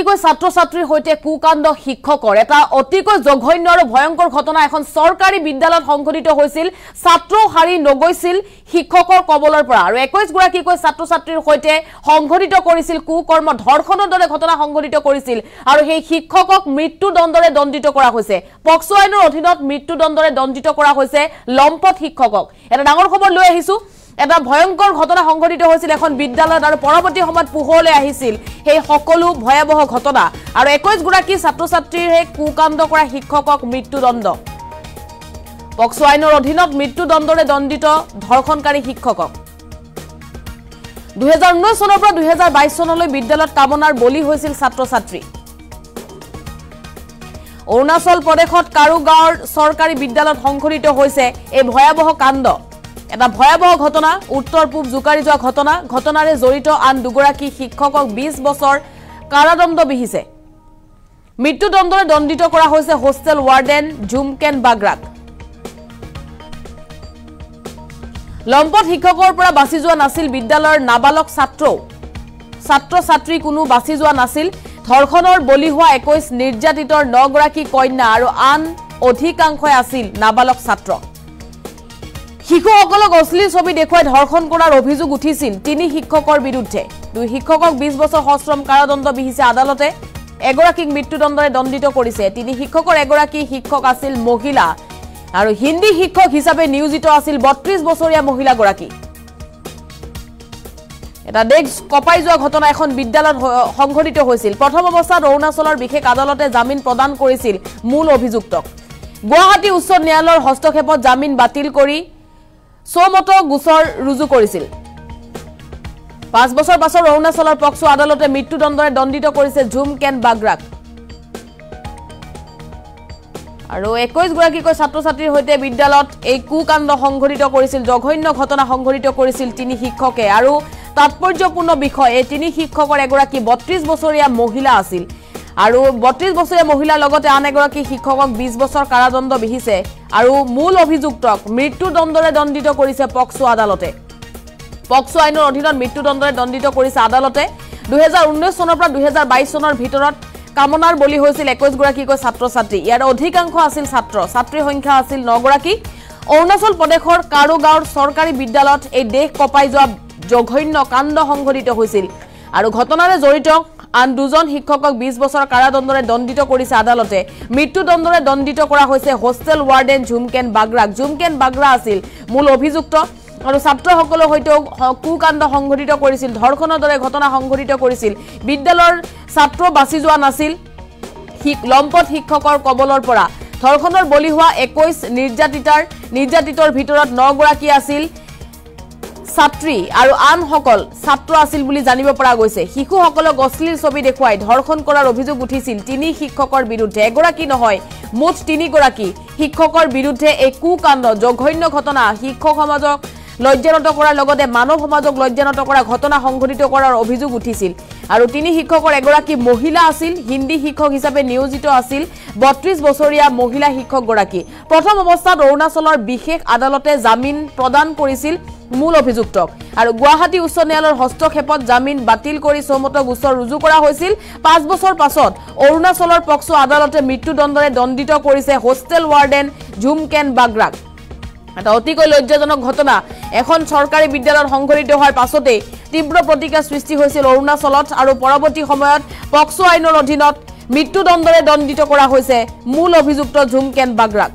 গৰাকীকৈ ছাত্ৰ ছাত্ৰীৰ সৈতে কুকাণ্ড শিক্ষকৰ। এটা অতিকৈ জঘন্য আৰু ভয়ংকৰ ঘটনা এখন চৰকাৰী বিদ্যালয়ত সংঘটিত হৈছিল ছাত্ৰও সাৰি নগৈছিল শিক্ষকৰ কবলৰ পৰা। আৰু একৈশ গৰাকীকৈ ছাত্ৰ ছাত্ৰীৰ সৈতে সংঘটিত কৰিছিল কুকৰ্ম ধৰ্ষণৰ দৰে ঘটনা সংঘটিত কৰিছিল আৰু সেই শিক্ষকক মৃত্যুদণ্ডৰে দণ্ডিত কৰা হৈছে। পক্সো আইনৰ অধীনত মৃত্যুদণ্ডৰে দণ্ডিত কৰা হৈছে লম্পট শিক্ষকক। এটা ডাঙৰ খবৰ লৈ আহিছো। এটা ভয়ংকৰ ঘটনা সংঘটিত হৈছিল এখন বিদ্যালয়ত আৰু পৰৱৰ্তী সময়ত পোহৰলৈ আহিছিল। সেই সকলো ভয়াৱহ ঘটনা। আৰু একৈশগৰাকী ছাত্ৰ ছাত্ৰীৰে কুকাণ্ড কৰা শিক্ষকক মৃত্যুদণ্ড। পক্সো আইনৰ অধীনত মৃত্যুদণ্ডৰে দণ্ডিত ধৰ্ষণকাৰী শিক্ষকক। দুহেজাৰ ঊনৈছ চনৰ পৰা দুহেজাৰ বাইছ চনলৈ বিদ্যালয়ত কামনাৰ বলি হৈছিল ছাত্ৰ ছাত্ৰী অৰুণাচল প্ৰদেশত কাৰু গাঁৱৰ চৰকাৰী বিদ্যালয়ত সংঘটিত হৈছে এই ভয়াৱহ কাণ্ড। এটা ভয়াৱহ ঘটনা উত্তৰ পূব জোকাৰি যোৱা ঘটনা ঘটনাৰে জড়িত আন দুগৰাকী শিক্ষকক বিছ বছৰ কাৰাদণ্ড বিহিছে। মৃত্যুদণ্ডৰে দণ্ডিত কৰা হৈছে হোষ্টেল ৱাৰ্ডেন ঝুমকেন বাগ্ৰাক। লম্পট শিক্ষকৰ পৰা বাচি যোৱা নাছিল বিদ্যালয়ৰ নাবালক ছাত্ৰও। ছাত্ৰ ছাত্ৰী কোনো বাচি যোৱা নাছিল। ধৰ্ষণৰ বলি হোৱা একৈশ নিৰ্যাতিতৰ নগৰাকী কন্যা আৰু আন অধিকাংশই আছিল নাবালক ছাত্ৰ। শিশুসকলক অশ্লীল ছবি দেখুৱাই ধৰ্ষণ কৰাৰ অভিযোগ উঠিছিল তিনি শিক্ষকৰ বিৰুদ্ধে। দুই শিক্ষকক বিছ বছৰ সশ্ৰম কাৰাদণ্ড বিহিছে আদালতে। এগৰাকীক মৃত্যুদণ্ডৰে দণ্ডিত কৰিছে। তিনি শিক্ষকৰ এগৰাকী শিক্ষক আছিল মহিলা। আৰু হিন্দী শিক্ষক হিচাপে নিয়োজিত আছিল বত্ৰিশ বছৰীয়া মহিলাগৰাকী। এটা দেশ কঁপাই যোৱা ঘটনা এখন বিদ্যালয়ত সংঘটিত হৈছিল। প্ৰথম অৱস্থাত অৰুণাচলৰ বিশেষ আদালতে জামিন প্ৰদান কৰিছিল মূল অভিযুক্তক। গুৱাহাটী উচ্চ ন্যায়ালয়ৰ হস্তক্ষেপত জামিন বাতিল কৰি চৌমত গোচৰ ৰুজু কৰিছিল। পাঁচ বছৰ পাছত অৰুণাচলৰ পক্সো আদালতে মৃত্যুদণ্ডৰে দণ্ডিত কৰিছে ঝুম কেন বাগ্ৰাক। আৰু একৈশ গৰাকীকৈ ছাত্ৰ ছাত্ৰীৰ সৈতে বিদ্যালয়ত এই কুকাণ্ড সংঘটিত কৰিছিল জঘন্য ঘটনা সংঘটিত কৰিছিল তিনি শিক্ষকে। আৰু তাৎপৰ্যপূৰ্ণ বিষয় এই তিনি শিক্ষকৰ এগৰাকী বত্ৰিশ বছৰীয়া মহিলা আছিল। আৰু বত্ৰিশ বছৰীয়া মহিলাৰ লগতে আন এগৰাকী শিক্ষকক বিছ বছৰ কাৰাদণ্ড বিহিছে আৰু মূল অভিযুক্তক মৃত্যুদণ্ডৰে দণ্ডিত কৰিছে পক্সো আদালতে। পক্সো আইনৰ অধীনত মৃত্যুদণ্ডৰে দণ্ডিত কৰিছে আদালতে। দুহেজাৰ ঊনৈছ চনৰ পৰা দুহেজাৰ বাইছ চনৰ ভিতৰত কামনাৰ বলি হৈছিল একৈশগৰাকীকৈ ছাত্ৰ ছাত্ৰী ইয়াৰ অধিকাংশ আছিল ছাত্ৰ। ছাত্ৰীৰ সংখ্যা আছিল নগৰাকী। অৰুণাচল প্ৰদেশৰ কাৰু গাঁৱৰ চৰকাৰী বিদ্যালয়ত এই দেশ কঁপাই যোৱা জঘন্য কাণ্ড সংঘটিত হৈছিল। আৰু ঘটনাৰে জড়িত আন দুজন শিক্ষকক বিছ বছৰ কাৰাদণ্ডৰে দণ্ডিত কৰিছে আদালতে। মৃত্যুদণ্ডৰে দণ্ডিত কৰা হৈছে হোষ্টেল ৱাৰ্ডেন ঝুমকেন বাগ্ৰাক। ঝুমকেন বাগ্ৰা আছিল মূল অভিযুক্ত আৰু ছাত্ৰসকলৰ সৈতেও কুকাণ্ড সংঘটিত কৰিছিল ধৰ্ষণৰ দৰে ঘটনা সংঘটিত কৰিছিল। বিদ্যালয়ৰ ছাত্ৰ বাচি যোৱা নাছিল লম্পট শিক্ষকৰ কবলৰ পৰা। ধৰ্ষণৰ বলি হোৱা একৈশ নিৰ্যাতিতাৰ নিৰ্যাতিতৰ ভিতৰত নগৰাকী আছিল। ছাত্ৰী আৰু আনসকল ছাত্ৰ আছিল বুলি জানিব পৰা গৈছে। শিশুসকলক অশ্লীল ছবি দেখুৱাই ধৰ্ষণ কৰাৰ অভিযোগ উঠিছিল। তিনি শিক্ষকৰ বিৰুদ্ধে এগৰাকী নহয় মুঠ তিনিগৰাকী শিক্ষকৰ বিৰুদ্ধে এই কুকাণ্ড জঘন্য ঘটনা। শিক্ষক সমাজক লজ্জানত কৰাৰ লগতে মানৱ সমাজক লজ্জানত কৰা ঘটনা সংঘটিত কৰাৰ অভিযোগ উঠিছিল। আৰু তিনি শিক্ষকৰ এগৰাকী মহিলা আছিল হিন্দী শিক্ষক হিচাপে নিয়োজিত আছিল বত্ৰিশ বছৰীয়া মহিলা শিক্ষকগৰাকী। প্ৰথম অৱস্থাত অৰুণাচলৰ বিশেষ আদালতে জামিন প্ৰদান কৰিছিল। মূল অভিযুক্তক। আৰু গুৱাহাটী উচ্চ ন্যায়ালয়ৰ হস্তক্ষেপত জামিন বাতিল কৰি চৌমত গোচৰ ৰুজু কৰা হৈছিল। পাঁচ বছৰ পাছত অৰুণাচলৰ পক্সো আদালতে মৃত্যুদণ্ডৰে দণ্ডিত কৰিছে হোষ্টেল ৱাৰ্ডেন ঝুমকেন বাগ্ৰাক। এটা অতিকৈ লজ্জাজনক ঘটনা। এখন চৰকাৰী বিদ্যালয়ত সংঘটিত হোৱাৰ পাছতেই তীব্ৰ প্ৰতিক্ৰিয়াৰ সৃষ্টি হৈছিল অৰুণাচলত আৰু পৰৱৰ্তী সময়ত পক্সো আইনৰ অধীনত মৃত্যুদণ্ডৰে দণ্ডিত কৰা হৈছে মূল অভিযুক্ত ঝুমকেন বাগ্ৰাক।